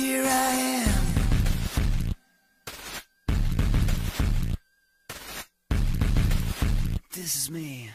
Here I am. This is me.